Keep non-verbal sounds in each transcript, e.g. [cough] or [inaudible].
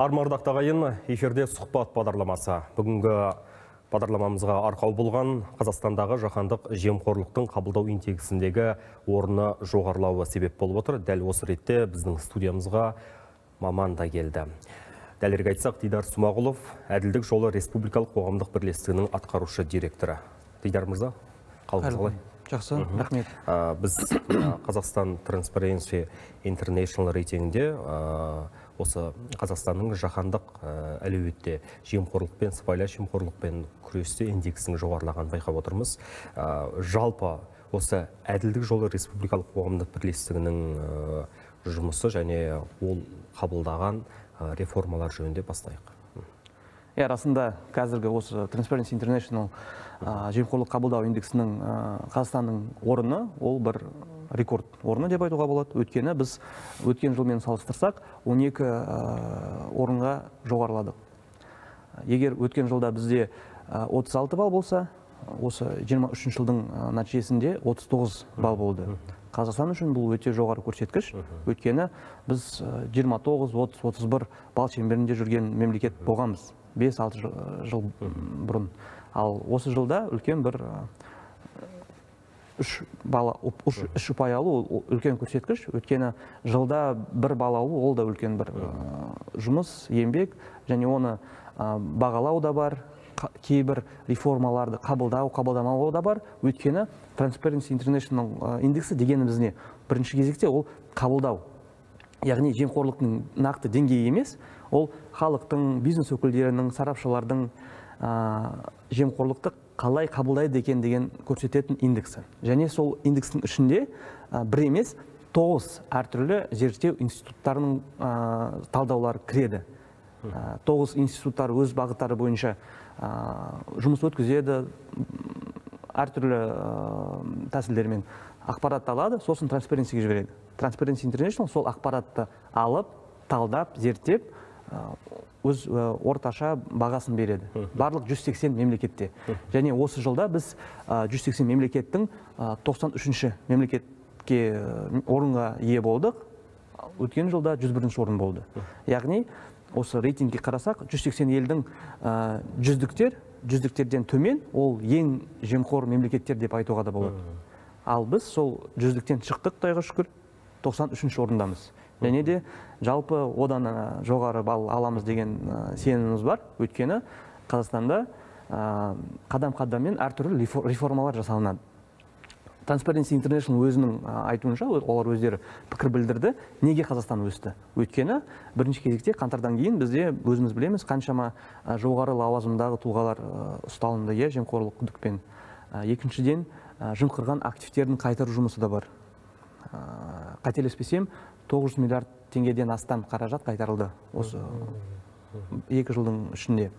Армардақ ағайын эфирде сұхбат бағдарламасы. Бүгінгі бағдарламамызға арқау болған Қазақстандағы жаһандық жемқорлықтың қабылдау интегісіндегі орны жоғарылауы себеп болып отыр. Дәл осы ретте біздің студиямызға маман да келді. Дәлірек айтсақ, Дидар Сумағұлов, Әділдік жолы Республикалық қоғамдық бірлестігінің атқарушы директоры. Дидар мырза, қалыңыз қалай? Жақсы, рахмет. Біз Қазақстан Transparency International рейтингінде осы Қазақстанның жаһандық а, әлеуетте жемқорлықпен, сыбайлас жемқорлықпен күресте индексінің жоғарылағанын байқап отырмыз. А, Жалпы осы әділдік жолы республикалық қоғамдық бірлестігінің а, жұмысы және ол қабылдаған реформалар жөнінде бастайық. Иә, расында қазіргі осы Transparency International жемқорлық қабылдау индексінің Қазақстанның орны ол бір рекорд орны деп айтуға болады. Өйткені біз өткен жылмен салыстырсақ 12 а, орынға жоғарыладық. Егер өткен жылда бізде а, 36 балл болса, осы 23 жылдың нәтижесінде 39 балл болды. Қазақстан үшін бұл өте жоғары көрсеткіш. Өйткені біз а, 29, 30, 31 балл шеңберінде жүрген мемлекет болғанбыз. 5-6 жыл, бұрын. Ал осы жылда үлкен бір үш бала үш, ұпай алу ол үлкен көрсеткіш. Өйткені жылда бір бала алу ол да үлкен бір жұмыс еңбек және оны бағалау да бар. Кейбір реформаларды қабылдау қабылдамау да бар. Өйткені Transparency International индексі дегеніміз не? Бірінші кезекте ол қабылдау. Яғни жемқорлықтың нақты деңгейі емес ол халықтың бизнес өкілдерінің сарапшылардың ә, жемқорлықты қалай қабылдайды екен деген көрсететін индексі және сол индекстің ішінде ә, бір емес тоғыз әртүрлі зерттеу институттарының ә, талдаулары кіреді. Ә, тоғыз институттар өз бағыттары бойынша ә, жұмыс өткізеді әртүрлі ә, тәсілдермен ақпаратты алады сосын трансперенсиге жібереді. Transparency International сол ақпаратты алып талдап зерттеп өз ә, орташа бағасын береді. Барлық 180 мемлекетте. Және осы жылда біз ә, 180 мемлекеттің ә, 93-ші мемлекетке ә, орынға ие болдық. Өткен жылда 101 орын болды. Яғни осы рейтингке қарасақ 180 елдің жүздіктер жүздіктерден төмен ол ең жемқор мемлекеттер деп айтуға да болады. Ал біз сол жүздіктен шықтық құдайға шүкір. 93 орындамыз. Және де жалпы одан жоғары балл аламыз деген сеніміміз бар. Өйткені қазақстанда қадам қадаммен әртүрлі рефо- реформалар жасалынады. Transparency International өзінің айтуынша олар өздері пікір білдірді неге қазақстан өсті. Өйткені бірінші кезекте қаңтардан кейін бізде өзіміз білеміз қаншама жоғары лауазымдағы тұлғалар ұсталынды иә жемқорлық күдікпен. Екіншіден жымқырған активтердің қайтару жұмысы да бар. Қателеспесем 900 миллиард теңгеден астам қаражат қайтарылды осы екі жылдың ішінде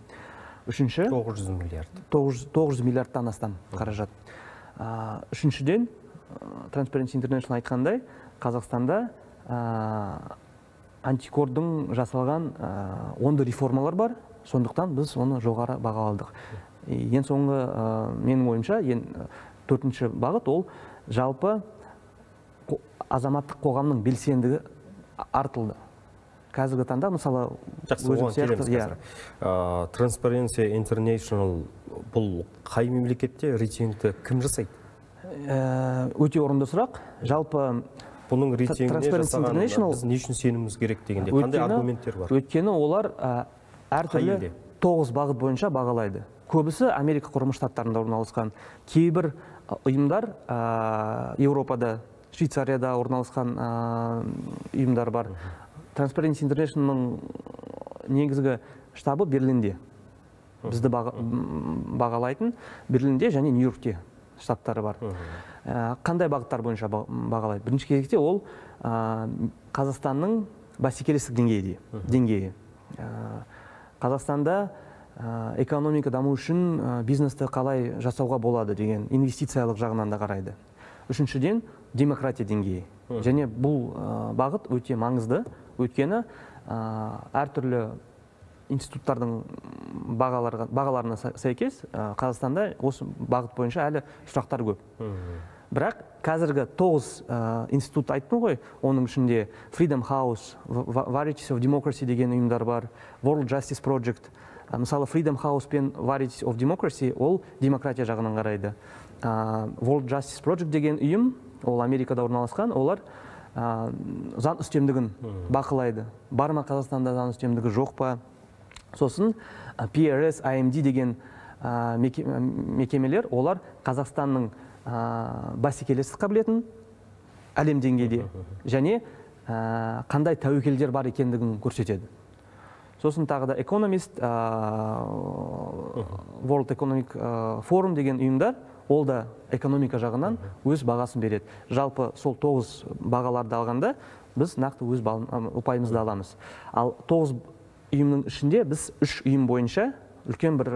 үшінші 900 миллиард. 900 900 миллиардтан астам қаражат. Үшіншіден, Transparency International айтқандай, Қазақстанда а, антикордың жасалған а, онды реформалар бар, сондықтан біз оны жоғары бағаладық. И Ең соңғы а, менің ойымша, ең төртінші бағыт ол жалпы азаматтық қоғамның белсендігі артылды. Қазіргі таңда мысалы Жақсы, оған келеміз иә, қазір. А, Transparency International бұл қай мемлекетте рейтингті кім жасайды? Ә, өте орынды сұрақ. Жалпы Бұның рейтингіне жасаған біз не үшін сеніміміз керек дегенде қандай аргументтер бар? Өйткені олар әртүрлі тоғыз бағыт бойынша бағалайды. Көбісі Америка құрама штаттарында орналасқан. Кейбір ұйымдар ә, Еуропада, Швейцарияда орналасқан ұйымдар бар. Transparency International'ның негізгі штабы Берлинде. Бізді баға- бағалайтын Берлинде және Нью-Йоркте штабтары бар. Қандай бағыттар бойынша ба- бағалайды? Бірінші кезекте ол қазақстанның бәсекелестік деңгейі. Деңгейі қазақстанда экономика даму үшін бизнесті қалай жасауға болады деген инвестициялық жағынан да қарайды. Үшіншіден демократия деңгейі. Және бұл ә, бағыт өте маңызды. Өйткені ә, әртүрлі институттардың бағаларға, бағаларына сәйкес ә, қазақстанда осы бағыт бойынша әлі сұрақтар көп. Бірақ қазіргі тоғыз ә, институт айттым ғой. Оның ішінде freedom house Va- varieties of democracy деген ұйымдар бар world justice project Ә, мысалы freedom house пен varieties of democracy ол демократия жағынан қарайды. World justice project деген ұйым ол америкада орналасқан олар ә, заң үстемдігін бақылайды. Бар ма қазақстанда заң үстемдігі жоқ па? Сосын ә, PRS, IMD деген ә, меке- ә, мекемелер олар қазақстанның ә, бәсекелестік қабілетін әлем деңгейде және ә, қандай тәуекелдер бар екендігін көрсетеді. Сосын тағы да экономист World Economic ә, Forum деген ұйымдар ол да экономика жағынан өз бағасын береді. Жалпы сол тоғыз бағаларды алғанда біз нақты өз ұпайымызды аламыз. Ал тоғыз ұйымның ішінде біз үш ұйым бойынша үлкен бір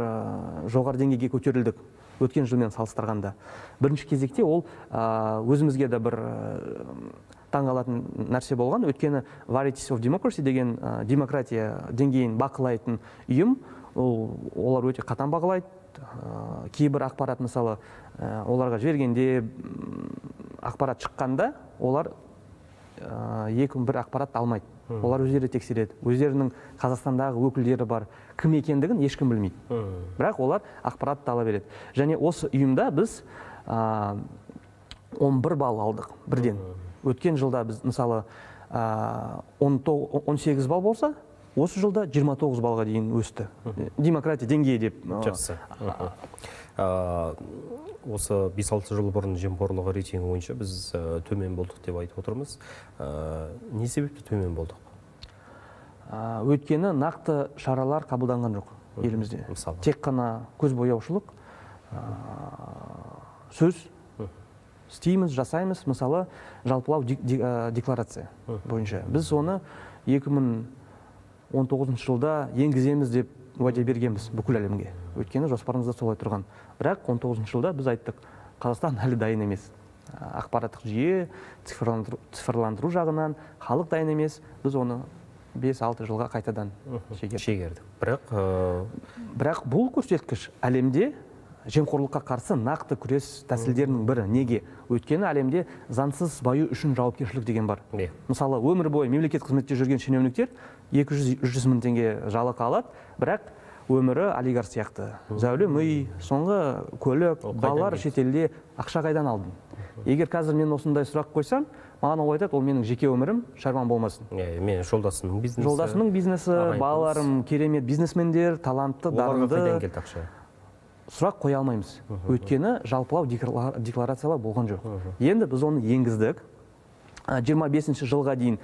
жоғары деңгейге көтерілдік өткен жылмен салыстырғанда. Бірінші кезекте ол өзімізге де бір таңғалатын нәрсе болған. Өйткені varieties of democracy деген демократия деңгейін бақылайтын ұйым ол олар өте қатаң бағалайды ә, кейбір ақпарат мысалы ә, оларға жібергенде ақпарат шыққанда олар ә, екі бір ақпарат алмайды. Олар өздері тексереді. Өздерінің қазақстандағы өкілдері бар. Кім екендігін ешкім білмейді. Бірақ олар ақпаратты ала береді. Және осы ұйымда біз ә, 11 балл алдық бірден. Өткен жылда біз мысалы ә, 19 18 балл болса осы жылда 29 баллға дейін өсті. Демократия деңгейі деп жақсы. Осы 5-6 жыл бұрын жемқорлығы рейтингі бойынша біз төмен болдық деп айтып отырмыз. Не себепті төмен болдық? Өйткені нақты шаралар қабылданған жоқ елімізде. Мысалы? тек қана көзбояушылық сөз. Істейміз жасаймыз. Мысалы жалпылау декларация бойынша. Біз оны 2019 жылда енгіземіз деп уәде бергенбіз бүкіл әлемге. Өйткені жоспарымызда солай тұрған. Бірақ 19 жылда біз айттық қазақстан [laughs] әлі дайын емес. Ақпараттық жүйе цифрландыру, цифрландыру жағынан халық дайын емес. Біз оны 5-6 жылға қайтадан шегердік шегердік. Бірақ ә, бірақ бұл көрсеткіш әлемде жемқорлыққа қарсы нақты күрес тәсілдерінің бірі. Неге? Өйткені әлемде заңсыз баю үшін жауапкершілік деген бар. Иә. мысалы өмір бойы мемлекет қызметте жүрген шенеуніктер 200-300 мың теңге жалақы алады бірақ өмірі олигарх сияқты. Зәулім үй соңғы көлік балалар шетелде ақша қайдан алдың? Егер қазір мен осындай сұрақ қойсам маған ол айтады ол менің жеке өмірім шаруам болмасын иә, мен жолдасымның бизнесі жолдасымның бизнесі балаларым керемет бизнесмендер талантты оларға қайдан дарынды. келді ақша? Сұрақ қоя алмаймыз. Өйткені жалпылау декла- декларациялар болған жоқ. Енді біз оны енгіздік. А, 25 жылға дейін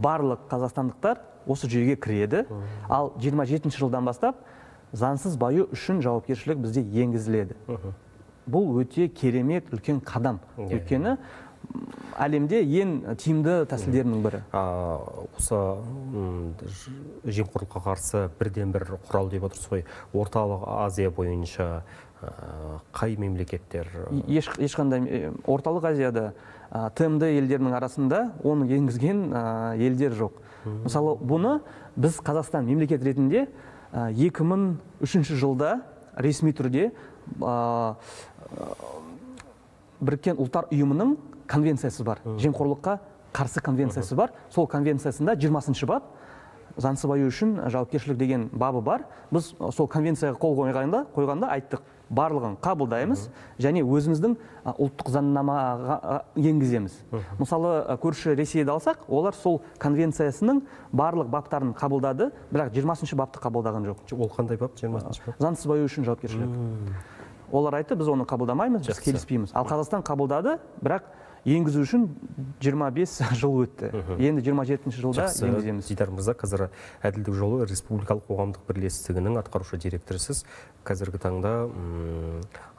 барлық қазақстандықтар осы жүйеге кіреді. Ал 27 жылдан бастап заңсыз баю үшін жауапкершілік бізде енгізіледі. Бұл өте керемет үлкен қадам. Өйткені әлемде ең тиімді тәсілдерінің бірі. Осы жемқорлыққа қарсы бірден бір құрал деп отырсыз ғой. Орталық азия бойынша қай мемлекеттер? Еш, ешқандай орталық азияда ә, тмд елдерінің арасында оны енгізген ә, елдер жоқ. Мысалы бұны біз қазақстан мемлекет ретінде ә, 2003 жылда ресми түрде ә, біріккен ұлттар ұйымының конвенциясы бар. Жемқорлыққа қарсы конвенциясы бар. Сол конвенциясында 20 бап заңсыз баю үшін жауапкершілік деген бабы бар. Біз сол конвенцияға қол қойғанда қойғанда айттық. Барлығын қабылдаймыз және өзіміздің ұлттық заңнамаға енгіземіз. Мысалы көрші ресейді алсақ олар сол конвенциясының барлық баптарын қабылдады бірақ 20 бапты қабылдаған жоқ. Ол қандай бап? жиырмасыншы бап? Заңсыз баю үшін жауапкершілік. Олар айтты біз оны қабылдамаймыз біз келіспейміз. Ал қазақстан қабылдады бірақ енгізу үшін 25 жыл өтті. Енді 27 жылда жақсы. енгіземіз. Дидар мырза қазір әділдік жолы республикалық қоғамдық бірлестігінің атқарушы директорысыз. Қазіргі таңда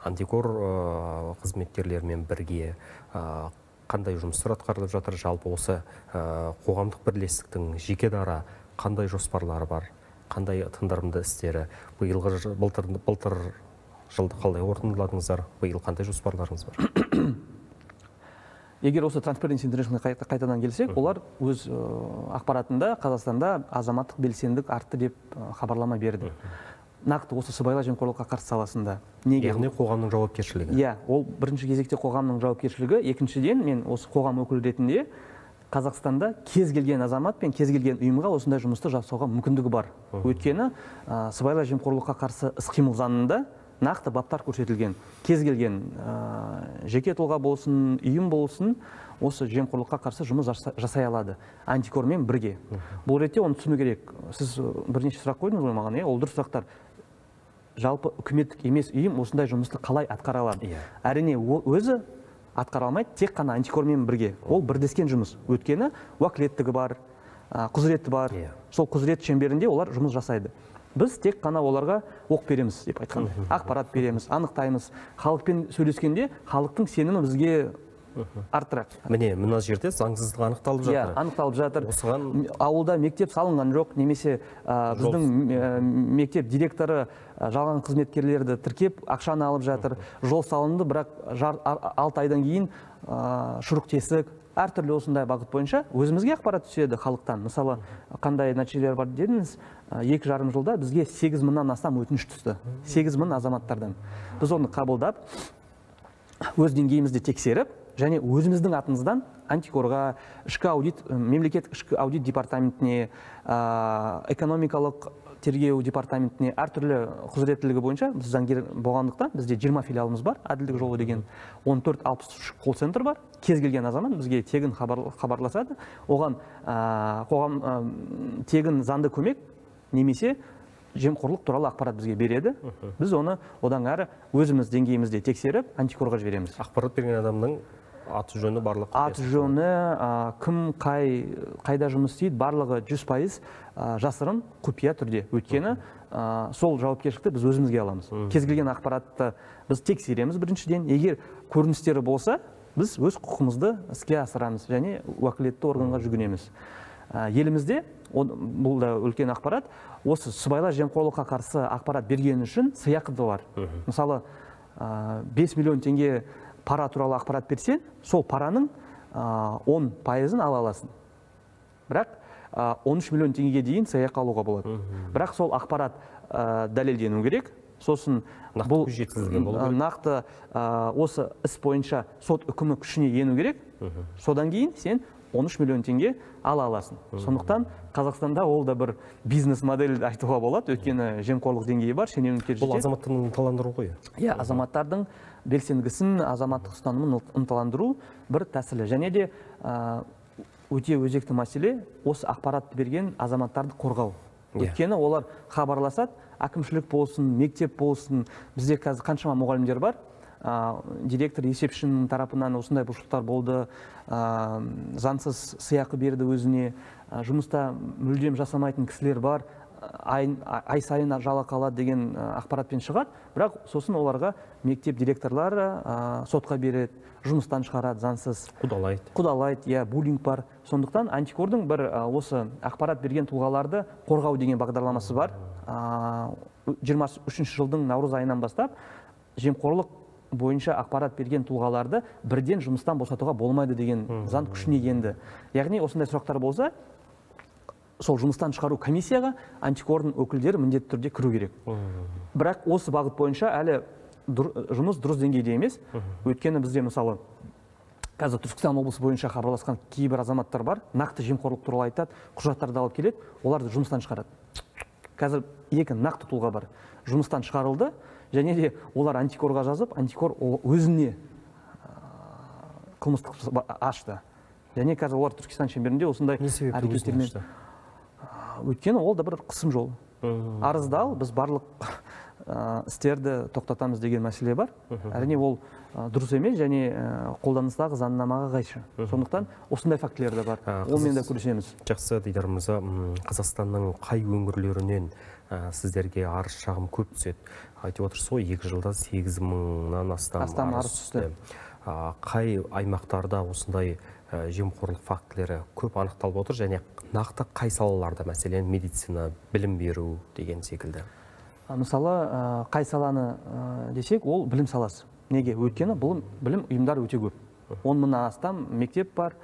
антикор ә, қызметкерлерімен бірге ә, қандай жұмыстар атқарылып жатыр? Жалпы осы ә, қоғамдық бірлестіктің жеке дара қандай жоспарлары бар? Қандай тындырымды істері? Биылғы былтыр жылды қалай қорытындыладыңыздар биыл қандай жоспарларыңыз бар? Егер осы Transparency International қайта, қайтадан келсек олар өз ақпаратында қазақстанда азаматтық белсендік артты деп хабарлама берді. Нақты осы сыбайлас жемқорлыққа қарсы саласында неге? Яғни қоғамның жауапкершілігі. Иә ол бірінші кезекте қоғамның жауапкершілігі. Екіншіден мен осы қоғам өкілі ретінде қазақстанда кез келген азамат пен кез келген ұйымға осындай жұмысты жасауға мүмкіндігі бар. Өйткені ә, сыбайлас жемқорлыққа қарсы іс қимыл заңында нақты баптар көрсетілген кез келген ә, жеке тұлға болсын ұйым болсын осы жемқорлыққа қарсы жұмыс жаса- жасай алады. Антикормен бірге. Бұл ретте оны түсіну керек. Сіз бірнеше сұрақ қойдыңыз ғой маған иә? Ол дұрыс сұрақтар. Жалпы үкіметтік емес ұйым осындай жұмысты қалай атқара алады? Иә. әрине о- өзі атқара алмайды тек қана антикормен бірге. Ол бірлескен жұмыс. Өйткені уәкілеттігі бар құзыреті бар. Иә. сол құзырет шеңберінде олар жұмыс жасайды. Біз тек қана оларға оқ береміз деп айтқандай. Ақпарат береміз анықтаймыз. Халықпен сөйлескенде халықтың сенімі бізге артырақ міне мына жерде заңсыздық анықталып иә жатыр. анықталып жатыр. Осыған ауылда мектеп салынған жоқ немесе ә, біздің ә, мектеп директоры ә, жалған қызметкерлерді тіркеп ақшаны алып жатыр. Жол салынды бірақ жар, алты айдан кейін ә, шұрық тесік әртүрлі осындай бағыт бойынша өзімізге ақпарат түседі халықтан. Мысалы қандай нәтижелер бар дедіңіз екі жарым жылда бізге сегіз мыңнан астам өтініш түсті. Сегіз мың азаматтардан. Біз оны қабылдап өз деңгейімізде тексеріп және өзіміздің атымыздан антикорға ішкі аудит мемлекеттік ішкі аудит департаментіне ә, экономикалық тергеу департаментіне әртүрлі құзыреттілігі бойынша біз заңгер болғандықтан бізде 20 филиалымыз бар әділдік жолы деген 14-63 колл центр бар. Кез келген азамат бізге тегін хабар, хабарласады. Оған ә, қоғам ә, тегін заңды көмек немесе жемқорлық туралы ақпарат бізге береді. Біз оны одан әрі өзіміз деңгейімізде тексеріп антикорға жібереміз. Ақпарат берген адамның аты жөні барлық аты жөні ә, кім қай қайда жұмыс істейді барлығы жүз пайыз жасырын құпия түрде. Өйткені ә, сол жауапкершілікті біз өзімізге аламыз. Кез келген ақпаратты біз тексереміз біріншіден. Егер көріністері болса біз өз құқығымызды іске асырамыз және уәкілетті органға жүгінеміз. Ә, елімізде бұл да үлкен ақпарат. Осы сыбайлас жемқорлыққа қарсы ақпарат бергені үшін сыйақы да бар. Мысалы ә, 5 миллион теңге пара туралы ақпарат берсең сол параның ә, 10 пайызын ала аласың. Бірақ ә, 13 миллион теңгеге дейін сыйақы алуға болады. Бірақ сол ақпарат ә, дәлелдену керек. Сосын Нақты бұл нақты ә, осы іс бойынша сот үкімі күшіне ену керек. Содан кейін сен 13 миллион теңге ала аласың. Сондықтан қазақстанда ол да бір бизнес модель айтуға болады. Өйткені жемқорлық деңгейі бар шенеуніктер бұл азаматтың ынталандыру ғой. Иә азаматтардың белсендігісін азаматтық ұстанымын ынт- ынталандыру бір тәсілі. Және де өте өзекті мәселе осы ақпаратты берген азаматтарды қорғау. Иә. өйткені олар хабарласады әкімшілік болсын мектеп болсын бізде қазір қаншама мұғалімдер бар. Ә, директор есепшінің тарапынан осындай бұзушылықтар болды. Ә, заңсыз сыйақы берді өзіне. Ә, жұмыста мүлдем жасамайтын кісілер бар. Ай, ай сайын жалақы алады деген ә, ақпаратпен шығады. Бірақ сосын оларға мектеп директорлары ә, сотқа береді жұмыстан шығарады заңсыз. Қудалайды. Құдалайды иә буллинг бар. Сондықтан антикордың бір ә, осы ақпарат берген тұлғаларды қорғау деген бағдарламасы бар. Жиырма үшінші жылдың наурыз айынан бастап жемқорлық бойынша ақпарат берген тұлғаларды бірден жұмыстан босатуға болмайды деген заң күшіне енді. Яғни осындай сұрақтар болса сол жұмыстан шығару комиссияға антикордың өкілдері міндетті түрде кіру керек. Бірақ осы бағыт бойынша әлі дұр- жұмыс дұрыс деңгейде емес. Өйткені бізде мысалы қазір түркістан облысы бойынша хабарласқан кейбір азаматтар бар. Нақты жемқорлық туралы айтады құжаттарды алып келеді оларды жұмыстан шығарады. Қазір екі нақты тұлға бар. Жұмыстан шығарылды және де олар антикорға жазып антикор ол өзіне қылмыстық ашты. Және қазір олар түркістан шеңберінде осындай әрекеттермен? Өйткені ол да бір қысым жол. Арызды ал біз барлық ә, істерді тоқтатамыз деген мәселе бар. Әрине ол ә, дұрыс емес және ә, қолданыстағы заңнамаға қайшы. Сондықтан осындай фактілер де бар. Онымен де күресеміз жақсы дидар мырза қазақстанның қай өңірлерінен ә, сіздерге арыз шағым көп түседі? Айтып отырсыз ғой екі жылда сегіз мыңнан астам, Астам арыз түсті. Қай аймақтарда осындай ә, жемқорлық фактілері көп анықталып отыр және нақты қай салаларда мәселен медицина білім беру деген секілді? Мысалы қай саланы десек ол білім саласы. Неге? Өйткені бұл білім ұйымдары өте көп. Он мыңнан астам мектеп бар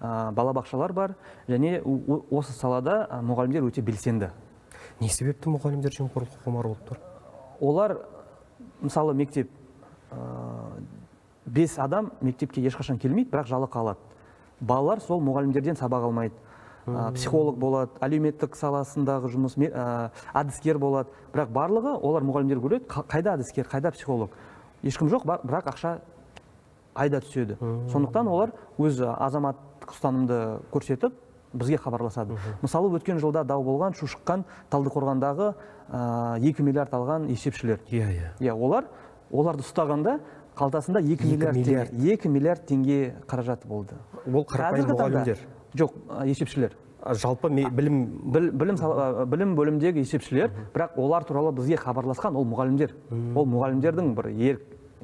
балабақшалар бар және осы салада мұғалімдер өте белсенді. Не себепті мұғалімдер жемқорлыққа құмар болып тұр? Олар мысалы мектеп бес адам мектепке ешқашан келмейді бірақ жалақы алады. Балалар сол мұғалімдерден сабақ алмайды. Ә, психолог болады әлеуметтік саласындағы жұмыс ә, әдіскер болады. Бірақ барлығы олар мұғалімдер көреді "Қа- қайда әдіскер қайда психолог. Ешкім жоқ бірақ ақша айда түседі. Сондықтан олар өз азаматтық ұстанымды көрсетіп бізге хабарласады. Мысалы өткен жылда дау болған шу шыққан талдықорғандағы ә, екі миллиард алған есепшілер. Иә иә. Иә олар оларды ұстағанда қалтасында 2 Екі миллиард миллиард. теңге 2 миллиард теңге қаражаты болды. Ол қарапайым мұғалімдер. Жоқ есепшілер. Жалпы білім Біл- білім білім бөлімдегі есепшілер бірақ олар туралы бізге хабарласқан ол мұғалімдер. Ол мұғалімдердің бір ер,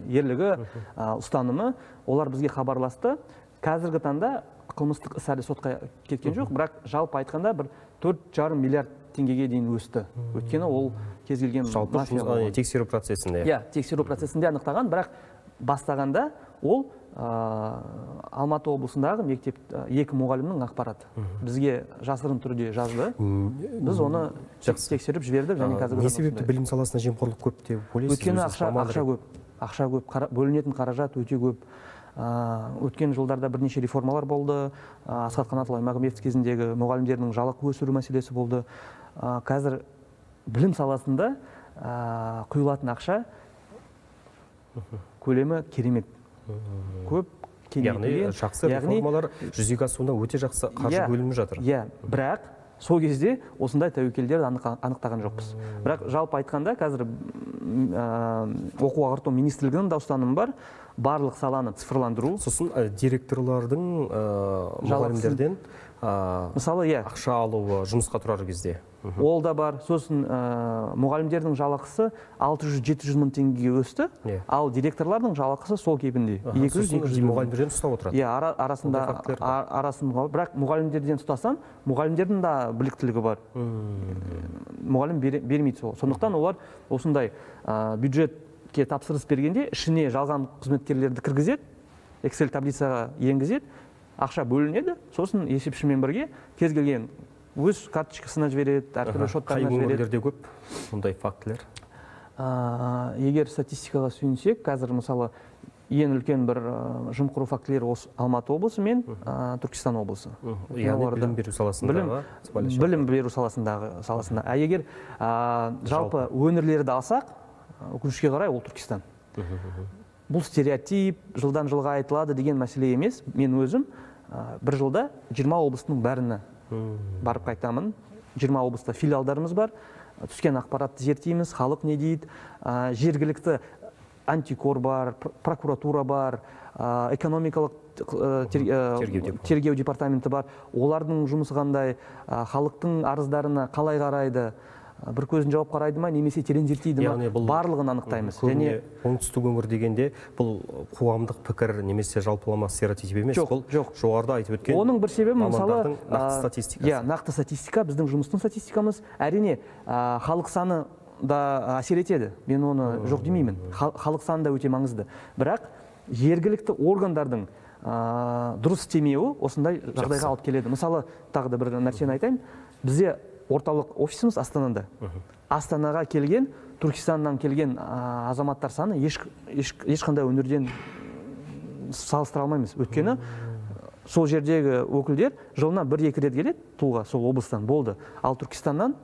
ерлігі ұстанымы. Олар бізге хабарласты. Қазіргі таңда қылмыстық іс әлі сотқа кеткен жоқ бірақ жалпы айтқанда бір төрт жарым миллиард теңгеге дейін өсті. Өйткені ол кез келген жалпы тексеру процесінде. Иә тексеру процесінде анықтаған. Бірақ бастағанда ол ә, алматы облысындағы мектеп екі мұғалімнің ақпараты. Бізге жасырын түрде жазды. Біз оны тексеріп жібердік және А, қазіргі не себепті білім саласында жемқорлық көп деп ойлайсыз өйткені ақша ақша көп. Ақша көп қара- бөлінетін қаражат өте көп. Өткен жылдарда бірнеше реформалар болды. Асхат қанатұлы аймағамбетов кезіндегі мұғалімдердің жалақы өсіру мәселесі болды. Қазір білім саласында құйылатын ақша көлемі керемет. Көп яғни кеңейтілген. жақсы реформалар жүзеге асуына өте жақсы қаржы Иә, бөлініп жатыр. Иә. Бірақ сол кезде осындай тәуекелдерді анық- анықтаған жоқпыз. Бірақ жалпы айтқанда қазір ә, оқу ағарту министрлігінің да ұстанымы бар. Барлық саланы цифрландыру. Сосын ә, директорлардың ә, Жалақысын- мұғалімдерден ә, мысалы иә. ақша алуы жұмысқа тұрар кезде. Ол да бар. Сосын ә, мұғалімдердің жалақысы 600-700 мың теңгеге өсті. Иә. ал директорлардың жалақысы сол Аха, 200 сосын 200 мың. мұғалімдерден ұстап отырады. Иә ара, арасында Ондай фактілер бар. а- арасында бірақ мұғалімдерден ұстасаң мұғалімдердің да біліктілігі бар. Мұғалім бермейді сол. Сондықтан олар осындай ә, бюджетке тапсырыс бергенде ішіне жалған қызметкерлерді кіргізеді excel таблицаға енгізеді ақша бөлінеді. Сосын есепшімен бірге кез келген өз карточкасына жібереді әртүрлі қай шоттарына жібереді. өңірлерде көп мұндай фактілер? Ә, егер статистикаға сүйенсек қазір мысалы ең үлкен бір жымқыру фактілері осы алматы облысы мен ә, түркістан облысы. Яғни білім беру саласындағы білім, білім беру саласындағы саласында. А егер ә, жалпы. өңірлерді алсақ өкінішке қарай ол түркістан. Бұл стереотип жылдан жылға айтылады деген мәселе емес мен өзім бір жылда 20 облыстың бәріне барып қайтамын. 20 облыста филиалдарымыз бар. Түскен ақпаратты зерттейміз халық не дейді? Ә, жергілікті антикор бар пр- прокуратура бар ә, экономикалық ә, тер- ә, Тергеу департаменті. бар. Олардың жұмысы қандай? Халықтың арыздарына қалай қарайды? Бір көзін жауып қарайды ма немесе терең зерттейді ма бұл барлығын анықтаймыз. көбіне оңтүстік өңір дегенде бұл қоғамдық пікір немесе жалпылама стереотип емес. Жоқ, бұл жоқ. жоғарыда айтып өткен оның бір себебі мысалы нақты а, статистикасы. иә нақты статистика біздің жұмыстың статистикамыз. Әрине халық саны да әсер етеді. Мен оны жоқ демеймін. Хал- халық саны да өте маңызды. Бірақ жергілікті органдардың а, дұрыс істемеуі осындай жағдайға алып келеді. Мысалы тағы да бір нәрсені айтайын. Бізде орталық офисіміз астанада. Астанаға келген түркістаннан келген азаматтар саны еш, еш, ешқандай өңірден салыстыра алмаймыз. Өйткені сол жердегі өкілдер жылына бір екі рет келеді туға сол облыстан болды. Ал түркістаннан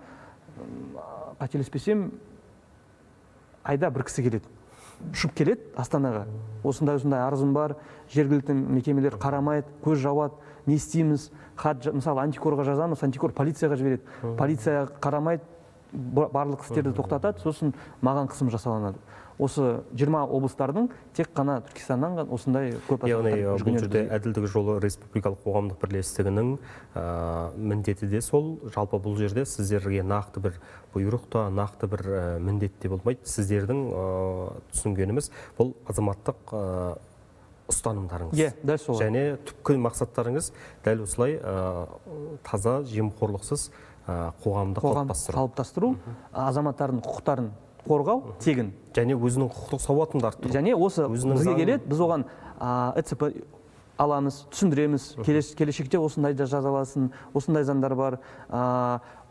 қателеспесем айда бір кісі келеді. Ұшып келеді астанаға. Осындай осындай арызым бар жергілікті мекемелер қарамайды көз жауады. Не істейміз. Хат мысалы антикорға жазамыз антикор полицияға жібереді. Полиция қарамайды ба- барлық істерді тоқтатады сосын маған қысым жасалынады. Осы 20 облыстардың тек қана түркістаннан ғана осындай көп яғни азаматтар бұл жерде әділдік жолы республикалық қоғамдық бірлестігінің ә, міндеті де сол. Жалпы бұл жерде сіздерге нақты бір бұйрық та нақты бір ә, міндет те болмайды. Сіздердің ә, түсінгеніміз бұл азаматтық ә, ұстанымдарыңыз. Иә дәл солай. Және түпкі мақсаттарыңыз дәл осылай ә, таза жемқорлықсыз ә, қоғамды қоғам қалыптастыру. қалыптастыру азаматтардың құқықтарын қорғау тегін. Және өзінің құқықтық сауатын да арттыру. Және осы Өзінің бізге келеді біз оған а, эцп аламыз түсіндіреміз. Келеш- келешекте осындайды жазаласын осындай заңдар бар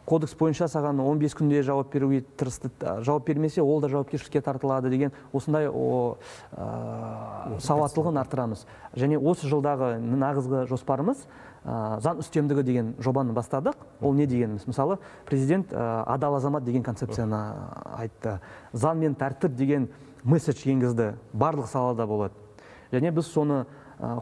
кодекс бойынша саған 15 күнде жауап беруге тырысты жауап бермесе ол да жауапкершілікке тартылады деген осындай о, ә, сауаттылығын арттырамыз. Және осы жылдағы нағызғы жоспарымыз ә, заң үстемдігі деген жобаны бастадық. Ол не дегеніміз? Мысалы президент ә, адал азамат деген концепцияны айтты. Заң мен тәртіп деген месседж енгізді. Барлық салада болады. Және біз соны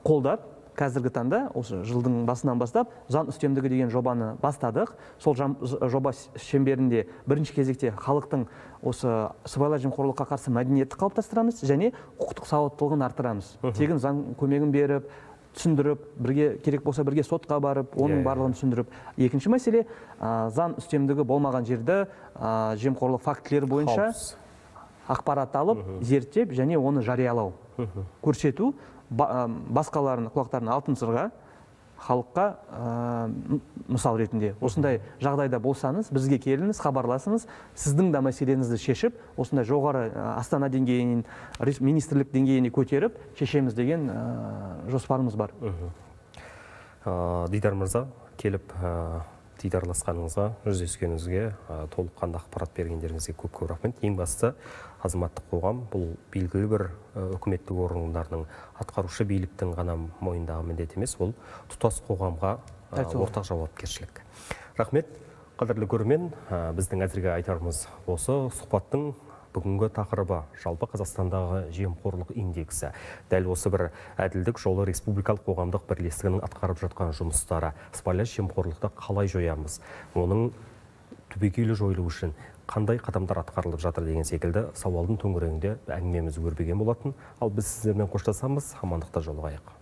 қолдап қазіргі таңда осы жылдың басынан бастап заң үстемдігі деген жобаны бастадық. Сол жоба шеңберінде бірінші кезекте халықтың осы сыбайлас жемқорлыққа қарсы мәдениетті қалыптастырамыз және құқықтық сауаттылығын арттырамыз. Тегін заң көмегін беріп түсіндіріп бірге керек болса бірге сотқа барып оның иә, барлығын иә. түсіндіріп. Екінші мәселе ә, заң үстемдігі болмаған жерді ә, жемқорлық фактілері бойынша ақпарат алып зерттеп және оны жариялау көрсету басқалардың құлақтарына алтын сырға халыққа ә, мысал ретінде. Осындай жағдайда болсаңыз бізге келіңіз хабарласыңыз сіздің де мәселеңізді шешіп осындай жоғары астана деңгейінен министрлік деңгейіне көтеріп шешеміз деген ә, жоспарымыз бар. Дидар мырза келіп дидарласқаныңызға жүздескеніңізге толыққанды ақпарат бергендеріңізге көп көп рахмет. Ең бастысы азаматтық қоғам бұл белгілі бір үкіметтік органдардың атқарушы биліктің ғана мойнындағы міндет емес бұл тұтас қоғамға ортақ жауапкершілік. Рахмет. Қадірлі көрермен біздің әзірге айтарымыз осы сұхбаттың бүгінгі тақырыбы жалпы қазақстандағы жемқорлық индексі. Дәл осы бір әділдік жолы республикалық қоғамдық бірлестігінің атқарып жатқан жұмыстары. Сыбайлас жемқорлықты қалай жоямыз? Оның түбегейлі жойылу үшін қандай қадамдар атқарылып жатыр деген секілді сауалдың төңірегінде әңгімеміз өрбіген болатын. Ал біз сіздермен қоштасамыз. Амандықта жолығайық.